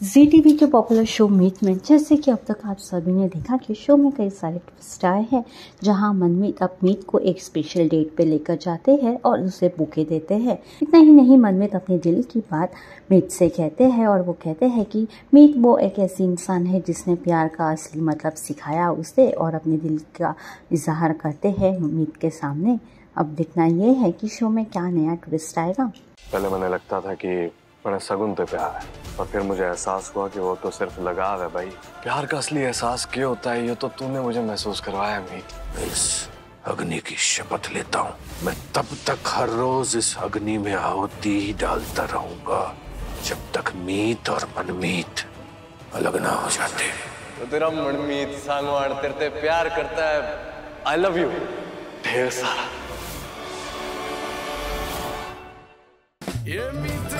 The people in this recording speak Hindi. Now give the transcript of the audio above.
जी टीवी के पॉपुलर शो मीट में जैसे कि अब तक आप सभी ने देखा कि शो में कई सारे ट्विस्ट आए हैं, जहाँ मनमीत अब मीत को एक स्पेशल डेट पे लेकर जाते हैं और उसे बुके देते हैं। इतना ही नहीं, मनमीत अपने दिल की बात मीत से कहते हैं और वो कहते हैं कि मीत वो एक ऐसी इंसान है जिसने प्यार का असली मतलब सिखाया उसे और अपने दिल का इजहार करते हैं मीत के सामने। अब देखना ये है कि शो में क्या नया ट्विस्ट आएगा। पहले मैंने लगता था कि मैंने सगुन पे प्यार है। और फिर मुझे एहसास हुआ कि वो तो सिर्फ़ लगाव है भाई। प्यार का असली एहसास क्यों होता है? ये तो तूने मुझे महसूस करवाया मीत इस अग्नि की शपथ लेता हूँ। मैं तब तक हर रोज इस अग्नि में आहुति ही डालता रहूँगा जब तक मीत और मनमीत अलग ना हो जाते। तो तेरा मनमीत सांगवान तेरे ते प्यार करता है। आई लव यू ढेर सारा। ये मीत